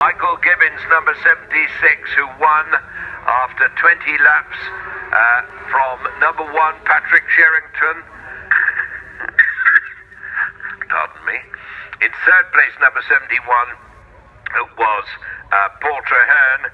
Michael Gibbons, number 76, who won after 20 laps uh, from number one, Patrick Sherrington. Pardon me. In third place, number 71, was uh, Paul Traherne.